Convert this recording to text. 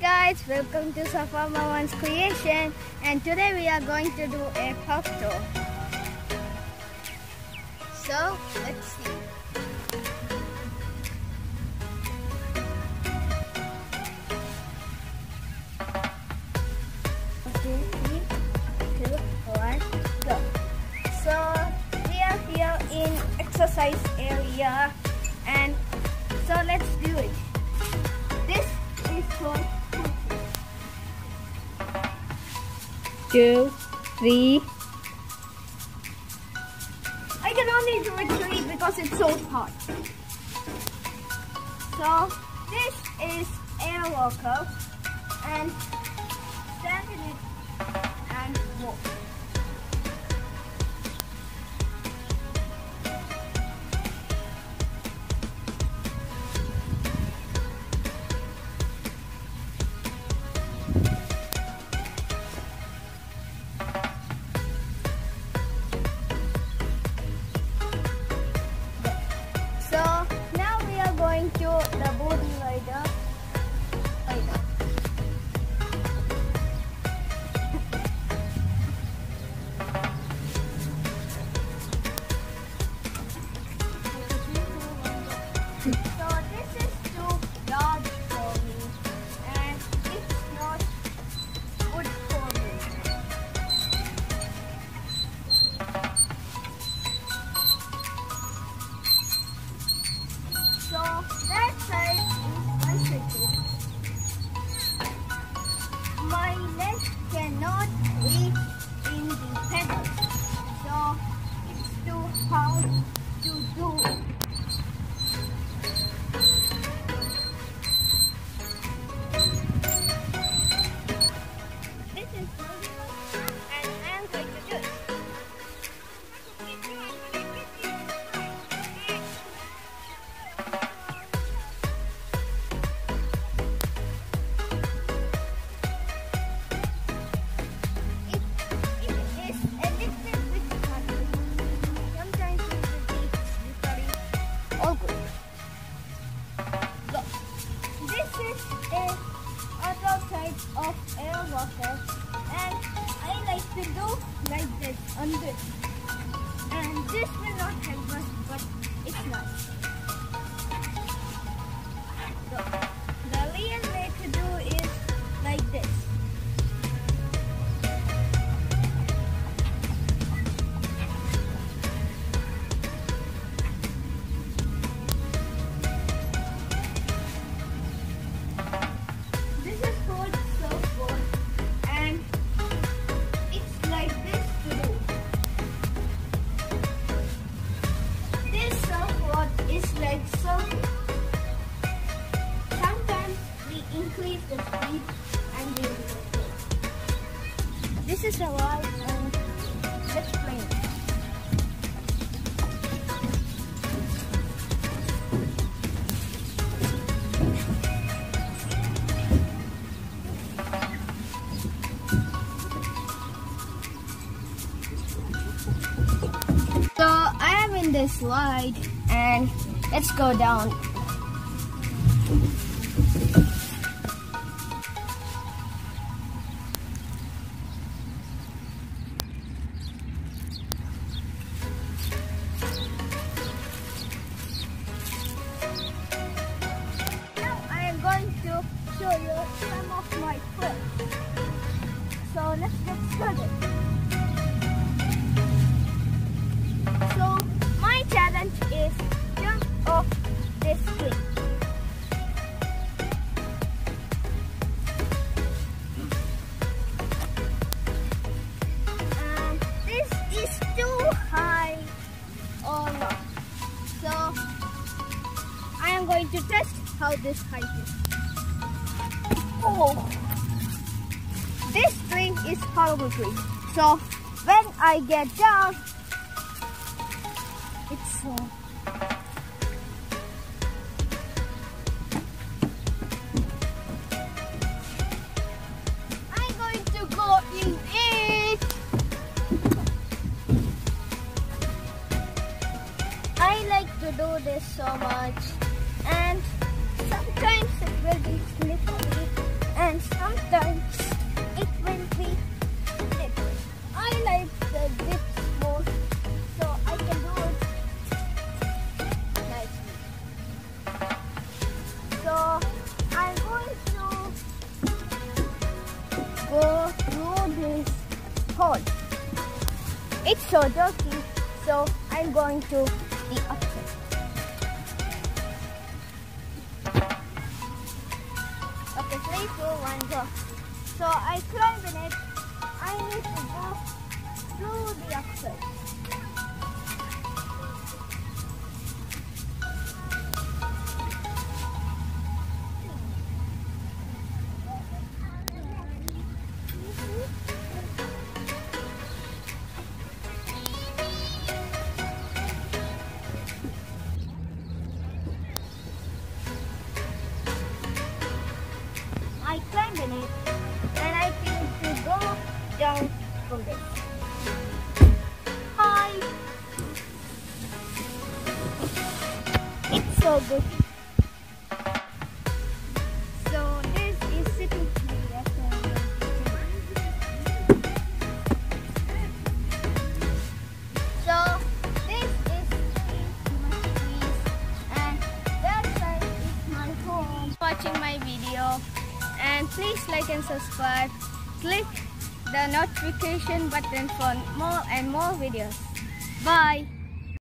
guys, welcome to Safa Marwan's creation and today we are going to do a puff tour. So, let's see. Three, two, one, go. So, we are here in exercise area and so let's do it. This is for two, three. I can only do it three because it's so hot. So this is air walker and stand in it and walk. That side is untricky. My legs cannot reach in the pedal. Is other type of air walker and I like to do like this on this. And this will not help us but it's nice. This is a um, play. So I am in this slide and let's go down. Show you some of my tricks. So let's get started. So my challenge is jump off this cliff. Um, this is too high or not. So I am going to test how this height is. Oh, this tree is horrible tree. So when I get down, it's uh, I'm going to go in it. I like to do this so much It's so dirty, so I'm going to the upstairs. Okay, three, two, one, go. So I climb in it. I need to go through the upstairs. So good. So this is sitting here. So this is my and that side is my home. Watching my video and please like and subscribe. Click the notification button for more and more videos. Bye.